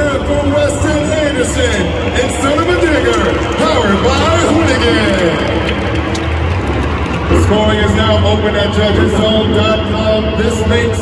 winner from Weston Anderson and Son-uva Digger, powered by Hoonigan. The Scoring is now open at JudgesZone.com. This makes